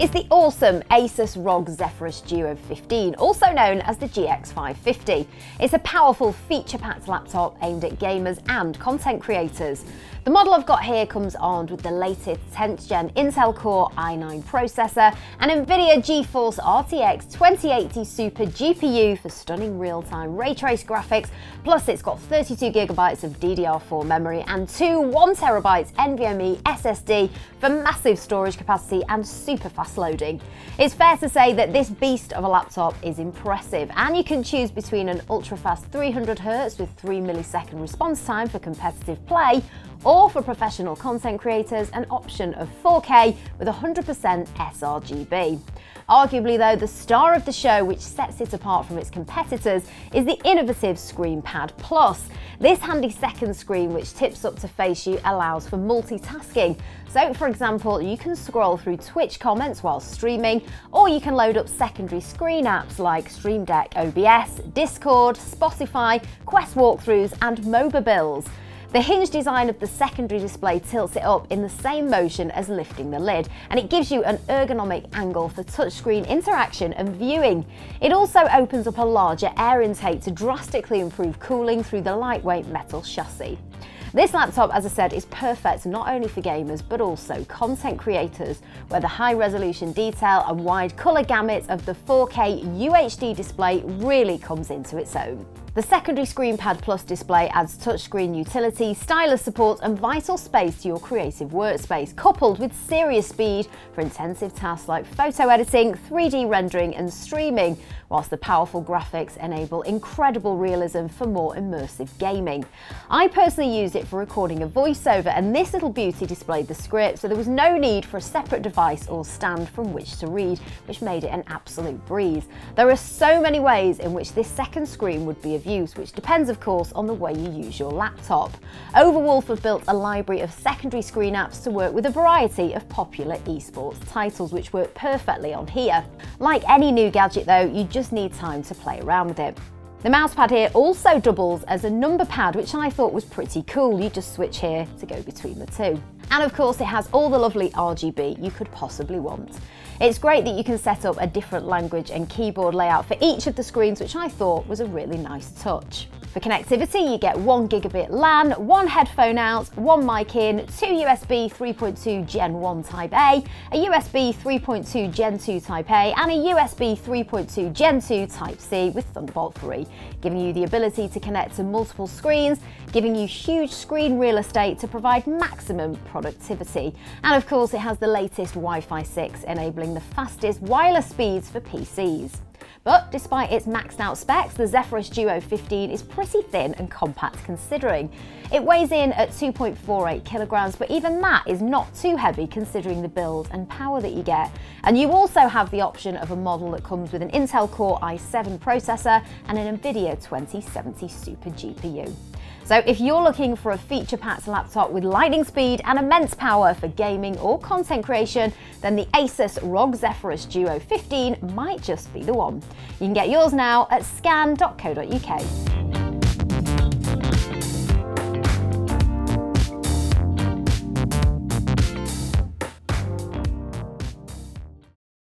It's the awesome Asus ROG Zephyrus Duo 15, also known as the GX550. It's a powerful feature-packed laptop aimed at gamers and content creators. The model I've got here comes armed with the latest 10th gen Intel Core i9 processor and NVIDIA GeForce RTX 2080 Super GPU for stunning real-time ray trace graphics, plus it's got 32GB of DDR4 memory and two 1TB NVMe SSD for massive storage capacity and super fast loading. It's fair to say that this beast of a laptop is impressive and you can choose between an ultra-fast 300Hz with 3 millisecond response time for competitive play or for professional content creators, an option of 4K with 100% sRGB. Arguably though, the star of the show, which sets it apart from its competitors, is the innovative ScreenPad Plus. This handy second screen, which tips up to face you, allows for multitasking. So, for example, you can scroll through Twitch comments while streaming, or you can load up secondary screen apps like Stream Deck OBS, Discord, Spotify, Quest walkthroughs, and moba builds. The hinge design of the secondary display tilts it up in the same motion as lifting the lid, and it gives you an ergonomic angle for touchscreen interaction and viewing. It also opens up a larger air intake to drastically improve cooling through the lightweight metal chassis. This laptop, as I said, is perfect not only for gamers but also content creators, where the high resolution detail and wide colour gamut of the 4K UHD display really comes into its own. The secondary ScreenPad Plus display adds touchscreen utility, stylus support and vital space to your creative workspace, coupled with serious speed for intensive tasks like photo editing, 3D rendering and streaming, whilst the powerful graphics enable incredible realism for more immersive gaming. I personally used it for recording a voiceover and this little beauty displayed the script, so there was no need for a separate device or stand from which to read, which made it an absolute breeze. There are so many ways in which this second screen would be of use, which depends of course on the way you use your laptop. Overwolf have built a library of secondary screen apps to work with a variety of popular esports titles, which work perfectly on here. Like any new gadget though, you just need time to play around with it. The mousepad here also doubles as a number pad, which I thought was pretty cool. You just switch here to go between the two. And of course, it has all the lovely RGB you could possibly want. It's great that you can set up a different language and keyboard layout for each of the screens, which I thought was a really nice touch. For connectivity, you get 1 gigabit LAN, one headphone out, one mic in, two USB 3.2 Gen 1 Type A, a USB 3.2 Gen 2 Type A, and a USB 3.2 Gen 2 Type C with Thunderbolt 3, giving you the ability to connect to multiple screens, giving you huge screen real estate to provide maximum productivity. And of course, it has the latest Wi-Fi 6, enabling the fastest wireless speeds for PCs. But despite its maxed out specs, the Zephyrus Duo 15 is pretty thin and compact considering. It weighs in at 2.48 kilograms, but even that is not too heavy considering the build and power that you get. And you also have the option of a model that comes with an Intel Core i7 processor and an NVIDIA 2070 Super GPU. So if you're looking for a feature-packed laptop with lightning speed and immense power for gaming or content creation, then the Asus ROG Zephyrus Duo 15 might just be the one. You can get yours now at scan.co.uk.